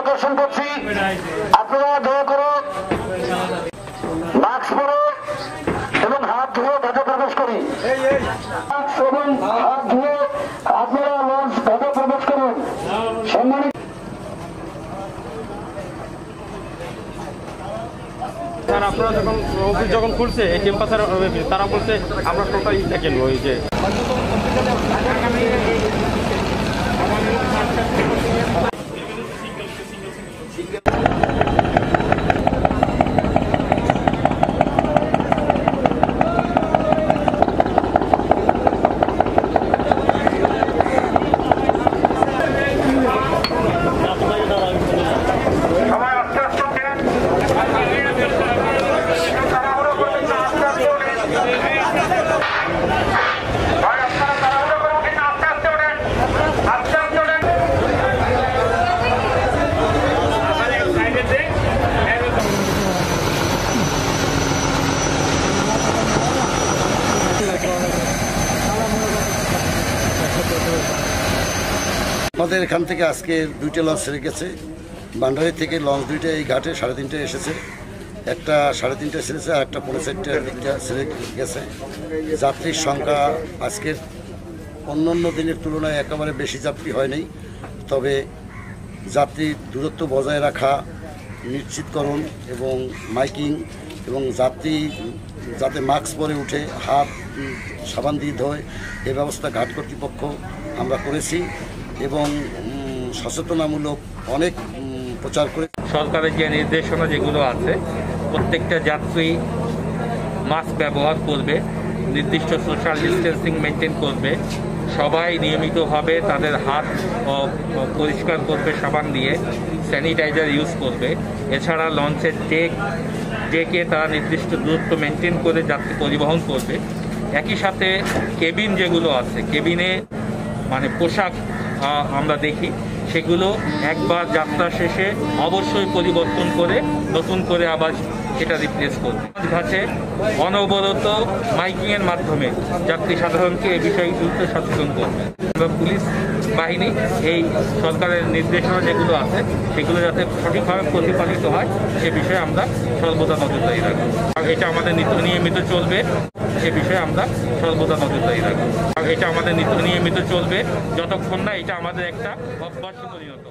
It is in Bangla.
আকর্ষণ করছি। আপনারা দয়া করে মাস্ক পরে এবং হাত ধুয়ে প্রবেশ করি। এবং হাত ধুয়ে আপনারা লঞ্চ প্রবেশ করুন। সম্মানিত আপনারা যখন অফিস যখন খুলছে, এই তারা বলছে, আমরা টোটালি দেখেন ওই যে আমাদের এখান থেকে আজকে দুইটা লঞ্চ ছেড়ে গেছে। বান্ডারি থেকে লঞ্চ দুইটা এই ঘাটে সাড়ে তিনটে এসেছে। একটা সাড়ে তিনটে ছেড়েছে, আর একটা পনেরো চারটার দিকটা গেছে। যাত্রীর সংখ্যা আজকের অন্য অন্য দিনের তুলনায় একেবারে বেশি যাত্রী হয়নি তবে যাত্রীর দূরত্ব বজায় রাখা, নিশ্চিতকরণ এবং মাইকিং এবং যাত্রী যাতে মাস্ক পরে উঠে, হাত, সাবান দিয়ে ধোয়, এ ব্যবস্থা ঘাট কর্তৃপক্ষ আমরা করেছি এবং সচেতনামূলক অনেক প্রচার করে সরকারের যে নির্দেশনা যেগুলো আছে প্রত্যেকটা যাত্রী মাস্ক ব্যবহার করবে, নির্দিষ্ট সোশ্যাল ডিস্টেন্সিং মেনটেন করবে, সবাই নিয়মিতভাবে তাদের হাত পরিষ্কার করবে সাবান দিয়ে স্যানিটাইজার ইউজ করবে। এছাড়া লঞ্চের ডেক, ডেকে তারা নির্দিষ্ট দূরত্ব মেনটেন করে যাত্রী পরিবহন করবে। একই সাথে কেবিন যেগুলো আছে কেবিনে মানে পোশাক আমরা দেখি, সেগুলো একবার যাত্রা শেষে অবশ্যই পরিবর্তন করে নতুন করে আবার সেটা রিপ্লেস করবে। ঘাটে অনবরত মাইকিং এর মাধ্যমে যাত্রী সাধারণকে এই বিষয়গুলোতে সচেতন করবে। পুলিশ বাহিনী এই সরকারের নির্দেশনা যেগুলো আছে, সেগুলো যাতে সঠিকভাবে প্রতিপালিত হয়, সে বিষয়ে আমরা সর্বদা নজরদারি রাখব। আর এটা আমাদের নিয়মিত চলবে, সে বিষয়ে আমরা সর্বদা নজরদারি রাখব। আর এটা আমাদের নিয়মিত চলবে, যতক্ষণ না এটা আমাদের একটা অভ্যাসে পরিণত